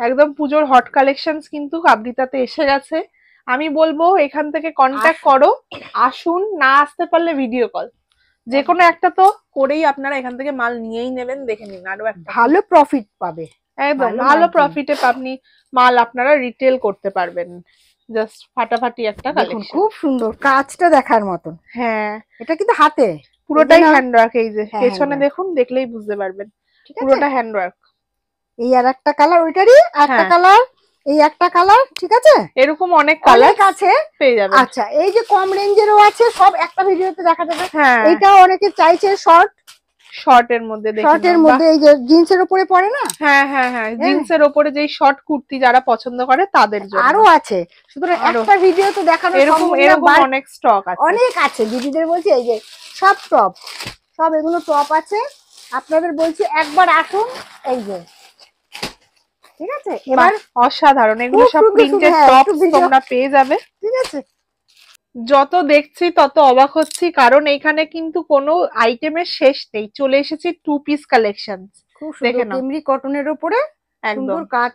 একদম পুজোর হট কালেকশন কিন্তু আবৃতাতে এসে গেছে। আমি বলব এখান থেকে কন্ট্যাক্ট করো। আসুন না আসতে পারলে ভিডিও কল যে কোনো একটা তো করেই আপনারা এখান থেকে মাল নিয়েই নেবেন দেখে নিন আরও একটা ভালো প্রফিট পাবে। একদম ভালো প্রফিটে আপনি মাল আপনারা রিটেল করতে পারবেন। জাস্ট ফাটাফাটি একটা কালেকশন খুব সুন্দর কাজটা দেখার মতন। হ্যাঁ। এটা কিন্তু হাতে। পুরোটাই না- হ্যান্ড ওয়ার্ক এই যে হ্যাঁ, পেছনে দেখুন দেখলেই বুঝতে পারবেন। পুরোটা হ্যান্ড ওয়ার্ক এই আর একটা কালার ওইটারই? একটা হ্যাঁ। কালার এই একটা কালার ঠিক আছে? এরকম অনেক কালার আছে। পেয়ে যাবেন। আচ্ছা এই যে কম রেঞ্জেরও আছে সব একটা ভিডিওতে দেখা যাবে। হ্যাঁ। এইটা অনেকে চাইছে শর্ট শর্টের মধ্যে শর্টের মধ্যে এই যে জিন্সের উপরে না? হ্যাঁ হ্যাঁ হ্যাঁ জিন্সের ওপরে যেই শর্ট কুর্তি যারা পছন্দ করে তাদের জন্য। আরও আছে। সুতরাং একটা ভিডিও তো দেখানো এরকম এরকম অনেক স্টক আছে। অনেক আছে। দিদিদের বলছি এই যে সব টপ সব এগুলো টপ আছে। আপনাদের বলছি একবার আসুন এই যে। ঠিক আছে? এবার অসাধারণ। এগুলো সব প্রিন্টেড হ্যাঁ, টপ তোমরা পেয়ে যাবে। ঠিক আছে? যত দেখছি তত অবাক হচ্ছি কারণ এখানে কিন্তু কোনো আইটেমের শেষ নেই। চলে এসেছি টু পিস কালেকশন খুব সুন্দর। কটনের উপরে একদম। কাজ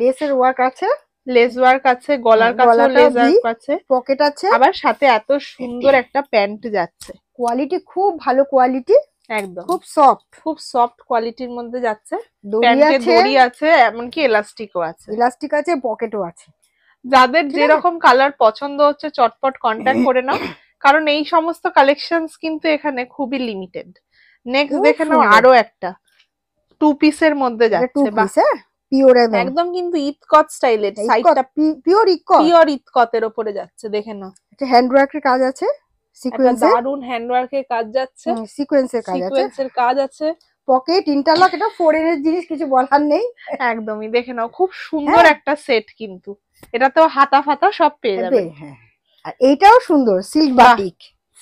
লেসের ওয়ার্ক আছে। লেস ওয়ার্ক আছে গলার হ্যাঁ, কাছেও গলাটাও লেস ওয়ার্ক আছে। পকেট আছে। আবার সাথে এত সুন্দর [CLEARS THROAT] একটা প্যান্ট যাচ্ছে। কোয়ালিটি খুব ভালো কোয়ালিটি একদম। খুব সফট খুব সফট কোয়ালিটির মধ্যে যাচ্ছে। দড়ি আছে। এমনকি এলাস্টিকও আছে। ইলাস্টিক আছে পকেটও আছে। যাদের যেরকম কালার পছন্দ হচ্ছে চটপট কন্ট্যাক্ট করে নাও। [COUGHS] কারণ এই সমস্ত কালেকশনস কিন্তু এখানে খুবই লিমিটেড নেক্সট দেখে নাও আরও একটা। টু পিসের মধ্যে যাচ্ছে হ্যাঁ? পিওর একদম কিন্তু ইতকত স্টাইলের সাইডটা পিওর ইকো পিওর ইতকতের উপরে যাচ্ছে দেখে নাও। হ্যান্ড ওয়ার্কের কাজ আছে। সিকোয়েন্সের দারুণ হ্যান্ডওয়ার্কের কাজ যাচ্ছে। সিকোয়েন্সের কাজ আছে। সিকোয়েন্সের কাজ আছে। পকেট ইন্টারলক এটা ফোরেনের জিনিস কিছু বলার নেই। একদমই দেখে নাও খুব সুন্দর হ্যাঁ। একটা সেট কিন্তু। হাতা ফাতা সব পেয়ে যাবে হ্যাঁ। আর এইটাও সুন্দর সিল্ক। বাটিক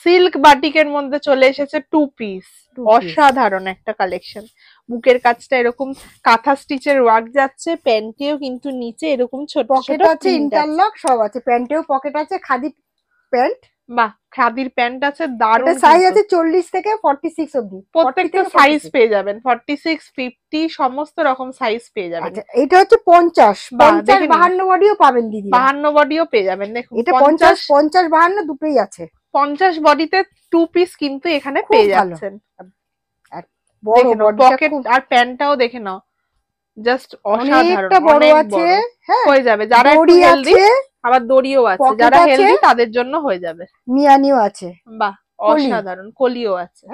সিল্ক বাটিকের মধ্যে চলে এসেছে টু পিস অসাধারণ একটা কালেকশন বুকের কাজটা এরকম কাঁথা স্টিচের ওয়ার্ক যাচ্ছে প্যান্টেও কিন্তু নিচে এরকম ছোট পকেট আছে আছে। ইন্টারলক সব আছে। প্যান্টেও পকেট আছে খাদি প্যান্ট বাহ খাদির প্যান্ট আছে দারুণ সাইজ আছে চল্লিশ থেকে ফর্টি সিক্স অব্দি প্রত্যেকটা সাইজ পেয়ে যাবেন। ফর্টি সিক্স ফিফটি সমস্ত রকম সাইজ পেয়ে যাবেন। আচ্ছা এটা হচ্ছে পঞ্চাশ। বাহ, পঞ্চাশ দেখে নিন। বাহান্ন বডিও পাবেন দিদি। বাহান্ন বডিও পেয়ে যাবেন। দেখুন এটা পঞ্চাশ পঞ্চাশ পঞ্চাশ বাহান্ন দুটোই আছে। পঞ্চাশ বডিতে টু পিস কিন্তু এখানে পেয়ে। যাচ্ছেন। বডিটা পকেট আর প্যান্টটাও দেখে নাও। জাস্ট অসাধারণ বড় আছে হ্যাঁ হয়ে যাবে। যারা একটু হেলদি আবার দড়িও আছে। যারা। হেলদি তাদের জন্য হয়ে যাবে। মিয়ানিও আছে। বাহ অসাধারণ কলিও আছে।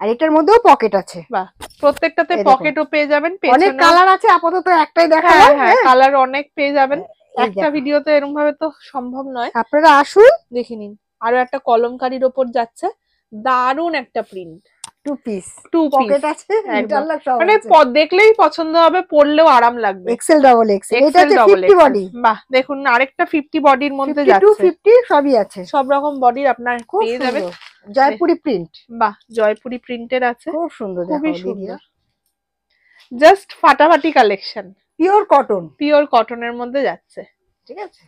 আর এটার মধ্যেও পকেট আছে। বাহ প্রত্যেকটাতে পকেটও পেয়ে যাবেন অনেক কালার আছে আপাতত একটাই হ্যাঁ দেখালাম হ্যাঁ হ্যাঁ। কালার অনেক পেয়ে যাবেন। একটা। ভিডিওতে এরকম ভাবে তো সম্ভব নয়। আপনারা আসুন। দেখে নিন। আরও একটা কলমকারীর ওপর যাচ্ছে। দারুণ একটা print two piece two pocket আছে মানে দেখলেই পছন্দ হবে পরলেও আরাম লাগবে। এক্সেল ডাবল এক্সেল এটা হচ্ছে ডবল ফিফটি বডি বাহ দেখুন আরেকটা ফিফটি বডির মধ্যে যাচ্ছে। ফিফটি সবই আছে। সব রকম বডির আপনার পেয়ে যাবেন। জয়পুরি প্রিন্ট বাহ জয়পুরি প্রিন্টের আছে। খুব সুন্দর খুবই সুন্দর। জাস্ট ফাটাফাটি কালেকশন পিওর কটন পিওর কটনের মধ্যে যাচ্ছে। ঠিক আছে?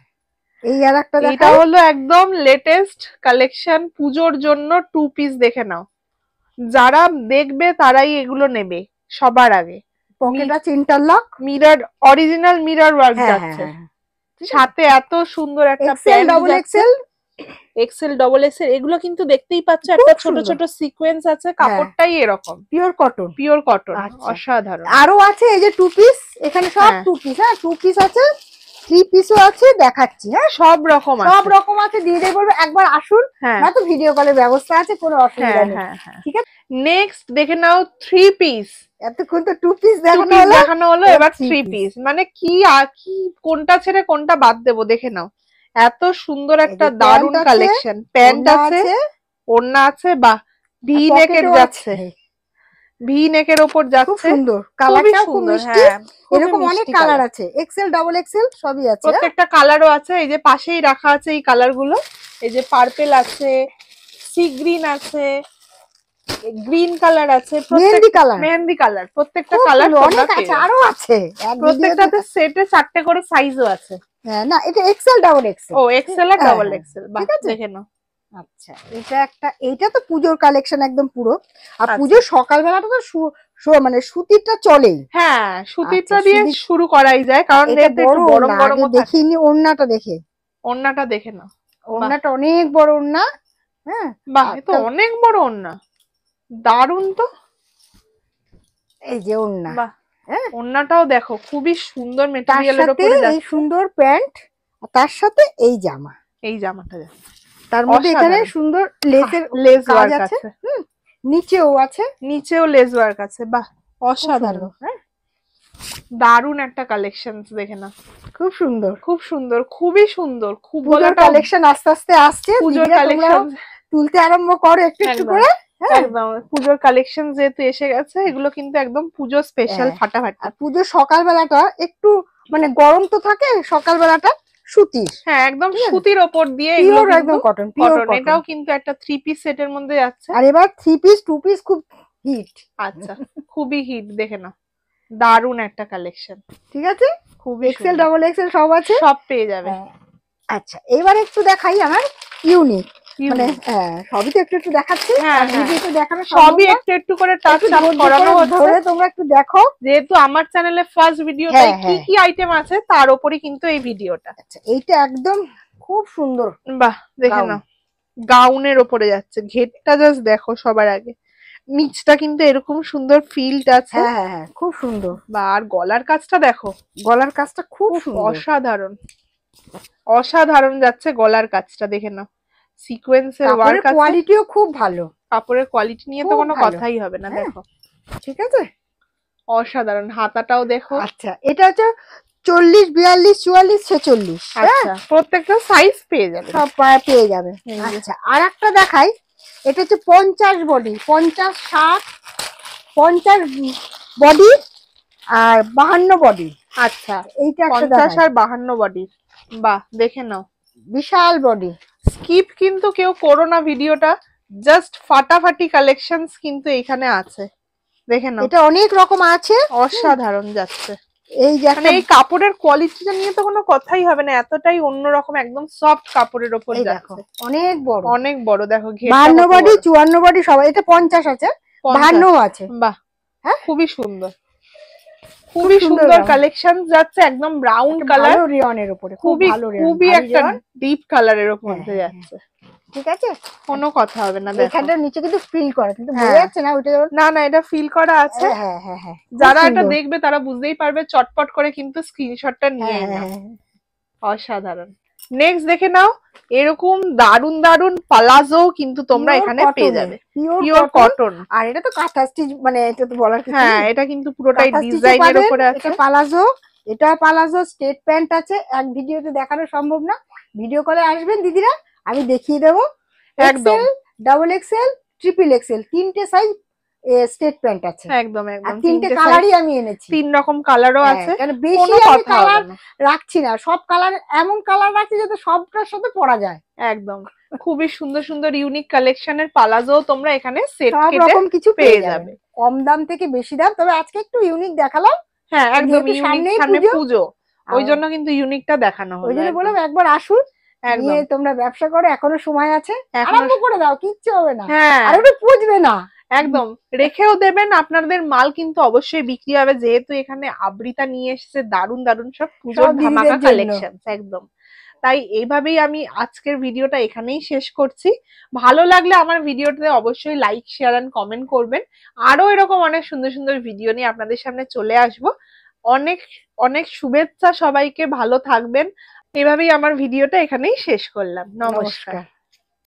এই আর একটা এটা হলো একদম লেটেস্ট কালেকশন পুজোর জন্য টু পিস দেখে নাও। যারা দেখবে তারাই এগুলো নেবে সবার আগে। পকেট আছে interlock mirror original mirror work হ্যাঁ হ্যাঁ যাচ্ছে হ্যাঁ। সাথে এত সুন্দর একটা XL double XL XL double XL এগুলো কিন্তু দেখতেই পাচ্ছ একটা ছোট ছোট সিকোয়েন্স আছে কাপড়টাই এরকম। Pure cotton pure cotton. অসাধারণ। আরও আছে এই যে টু পিস এখানে সব হ্যাঁ। টু পিস হ্যাঁ টু পিস আছে। থ্রি পিসও আছে দেখাচ্ছি হ্যাঁ? সব রকম সব রকম আছে দিয়ে দিয়ে বলব একবার আসুন। হ্যাঁ। না তো ভিডিও কলের ব্যবস্থা আছে কোনো অসুবিধা হ্যাঁ নেই। হ্যাঁ হ্যাঁ। ঠিক আছে? নেক্সট দেখে নাও থ্রি পিস এতক্ষণ তো টু পিস দেখানো হলো। দেখানো হলো এবার থ্রি পিস মানে কি আর কি কোনটা ছেড়ে কোনটা বাদ দেবো দেখে নাও। এত সুন্দর একটা দারুণ কালেকশন প্যান্ট আছে ওড়না আছে বা ভি নেকের যাচ্ছে। আছে। ভি নেকের ওপর খুব যাচ্ছে। সুন্দর। কালারটা খুব সুন্দর মিষ্টি। হ্যাঁ। এরকম অনেক কালার। আছে। এক্সেল ডাবল এক্সেল সবই আছে। হ্যাঁ? প্রত্যেকটা কালারও আছে। এই যে পাশেই রাখা আছে এই কালারগুলো। এই যে পার্পেল আছে সি গ্রিন আছে গ্রিন কালার আছে। মেহেন্দি কালার মেহেন্দি কালার প্রত্যেকটা কালার অনেক আছে আরও আছে। প্রত্যেকটাতে সেটে চারটে করে সাইজও আছে। হ্যাঁ, না এটা এক্সেল ডাবল এক্সেল ও এক্সেল আর হ্যাঁ, ডাবল হ্যাঁ। এক্সেল ঠিক আছে? দেখে নাও। আচ্ছা এটা একটা এইটা তো পুজোর কালেকশন একদম পুরো। আর আচ্ছা। পুজোর সকালবেলাটা তো মানে সুতিরটা চলেই। হ্যাঁ সুতিরটা আচ্ছা, দিয়ে শুরু করাই যায় কারণ এটা গরম গরম দেখিনি ওড়নাটা দেখে। ওড়নাটা দেখে নাও। ওড়নাটা অনেক বড় ওড়না হ্যাঁ। বাহ তো আচ্ছা। অনেক বড় ওড়না। দারুণ তো। এই যে ওড়না। বাহ। হ্যাঁ। ওড়নাটাও দেখো খুবই সুন্দর তার মেটেরিয়ালের সাথে উপরে এই সুন্দর প্যান্ট আর তার সাথে এই জামা। এই জামাটা যাচ্ছে তার মধ্যে এখানে সুন্দর লেসের লেস ওয়ার্ক আছে। নিচেও আছে। নিচেও লেস ওয়ার্ক আছে। বাহ অসাধারণ। হ্যাঁ। দারুণ একটা কালেকশন দেখে না খুব সুন্দর। খুব সুন্দর খুবই সুন্দর খুব কালেকশন আস্তে আস্তে আসছে। পুজোর কালেকশন তুলতে আরম্ভ করো একটু একটু করে হ্যাঁ। একদম। পুজোর কালেকশন যেহেতু এসে গেছে এগুলো কিন্তু একদম পুজো স্পেশাল হ্যাঁ। ফাটাফাটি। আর পুজোর সকালবেলাটা একটু মানে গরম তো থাকে সকালবেলাটা সুতির। হ্যাঁ একদম সুতির ওপর দিয়ে পিওর একদম কটন পিওর এটাও কিন্তু একটা থ্রি পিস সেটের মধ্যে যাচ্ছে। আর এবার থ্রি পিস টু পিস খুব হিট আচ্ছা খুবই হিট দেখে না দারুণ একটা কালেকশন ঠিক আছে? খুব এক্সেল। ডাবল এক্সেল সব আছে? সব পেয়ে যাবে। হ্যাঁ। আচ্ছা এবার একটু দেখাই আমার ইউনিক মানে হ্যাঁ সবই তো একটু একটু দেখাচ্ছি। হ্যাঁ, হ্যাঁ। দেখানো সবই একটু একটু করে টাচ আপ করানো হচ্ছে। ধরে তোমরা একটু দেখো। যেহেতু আমার চ্যানেলে ফার্স্ট ভিডিও হ্যাঁ, কি। কি আইটেম আছে তার উপরই কিন্তু এই ভিডিওটা আচ্ছা এইটা একদম খুব সুন্দর। বাহ দেখে নাও। গাউনের ওপরে যাচ্ছে। ঘেরটা জাস্ট দেখো সবার আগে। নিচটা কিন্তু এরকম সুন্দর ফিল্ড আছে। হ্যাঁ হ্যাঁ হ্যাঁ খুব সুন্দর। বা আর গলার কাজটা দেখো। গলার কাজটা খুব অসাধারণ। অসাধারণ যাচ্ছে গলার কাজটা দেখে নাও। সিকোয়েন্সের ওয়ার্ক আছে? কোয়ালিটিও খুব ভালো। কাপড়ের কোয়ালিটি নিয়ে তো কোনো কথাই হবে না হ্যাঁ। দেখো। ঠিক আছে? অসাধারণ। হাতাটাও দেখো। আচ্ছা এটা হচ্ছে চল্লিশ বিয়াল্লিশ চুয়াল্লিশ ছেচল্লিশ হ্যাঁ? আচ্ছা প্রত্যেকটা সাইজ পেয়ে যাবে। সব পেয়ে যাবে। আচ্ছা আর একটা দেখাই। এটা হচ্ছে পঞ্চাশ বডি পঞ্চাশ ষাট পঞ্চাশ বডি আর বাহান্ন বডি আচ্ছা এইটা পঞ্চাশ আর বাহান্ন বডি বাহ দেখে নাও। বিশাল বডি স্কিপ কিন্তু কেউ করো না ভিডিওটা জাস্ট ফাটাফাটি কালেকশনস কিন্তু এখানে আছে। দেখে নাও। এটা অনেক রকম আছে। অসাধারণ যাচ্ছে। এই মানে এই কাপড়ের কোয়ালিটিটা নিয়ে তো কোনো কথাই হবে না এতটাই অন্যরকম একদম সফট কাপড়ের ওপর দেখো অনেক বড়। অনেক বড় দেখো বাহান্ন বডি। চুয়ান্ন বডি সবাই এটা পঞ্চাশ আছে। বাহান্ন আছে। বাহ হ্যাঁ? খুবই সুন্দর। খুবই সুন্দর কালেকশন যাচ্ছে একদম ব্রাউন কালার রিয়নের উপরে খুবই খুবই একটা ডিপ কালারের ওপর হ্যাঁ, হ্যাঁ, যাচ্ছে। ঠিক আছে? কোনো কথা হবে না নিচে কিন্তু ফিল করা কিন্তু বোঝা হ্যাঁ। যাচ্ছে না না না এটা ফিল করা আছে। হ্যাঁ হ্যাঁ হ্যাঁ হ্যাঁ। যারা এটা দেখবে তারা বুঝতেই পারবে চটপট করে কিন্তু স্ক্রিনশটটা নিয়ে হ্যাঁ, নাও। হ্যাঁ, হ্যাঁ। অসাধারণ। নেক্সট দেখে নাও এরকম দারুণ দারুণ পালাজো কিন্তু তোমরা এখানে পেয়ে যাবে। পিওর কটন আর এটা তো কাঁথা স্টিচ মানে এটা তো বলার কিছু হ্যাঁ এটা কিন্তু পুরোটাই ডিজাইনের উপরে আছে। এটা পালাজো এটা পালাজো স্টেট প্যান্ট আছে এক ভিডিওতে দেখানো সম্ভব না। ভিডিও কলে আসবেন দিদিরা আমি দেখিয়ে দেবো। একদম। ডাবল এক্সেল ট্রিপল এক্সেল তিনটে সাইজ স্টেট প্যান্ট আছে। একদম একদম। তিনটে কালারই আমি এনেছি। তিন রকম কালারও হ্যাঁ, আছে। বেশি আমি কালার না। রাখছি না। সব কালার এমন কালার রাখছি যাতে সবটার সাথে পরা যায়। একদম। খুবই সুন্দর সুন্দর ইউনিক কালেকশনের পালাজো তোমরা এখানে সেট সব রকম কিছু পেয়ে যাবে। কম দাম থেকে বেশি দাম। তবে আজকে একটু ইউনিক দেখালাম। হ্যাঁ একদম সামনে পুজো, ওই জন্য কিন্তু ইউনিকটা দেখানো ওই জন্য। বললাম একবার আসুন। একদম। তোমরা ব্যবসা করো। এখনও সময় আছে। এখনও আরম্ভ করে দাও কিচ্ছু হবে না। হ্যাঁ। আর ওটা পুজবে না। একদম। রেখেও দেবেন আপনাদের মাল কিন্তু অবশ্যই বিক্রি হবে। যেহেতু এখানে আবৃতা নিয়ে এসেছে দারুণ দারুণ সব পুজোর ধামাকা কালেকশন একদম। তাই এইভাবেই আমি আজকের ভিডিওটা এখানেই শেষ করছি। ভালো লাগলে আমার ভিডিওটাতে অবশ্যই লাইক শেয়ার এন্ড কমেন্ট করবেন। আরও এরকম অনেক সুন্দর সুন্দর ভিডিও নিয়ে আপনাদের সামনে চলে আসব। অনেক অনেক শুভেচ্ছা সবাইকে ভালো থাকবেন। এভাবেই আমার ভিডিওটা এখানেই শেষ করলাম। নমস্কার।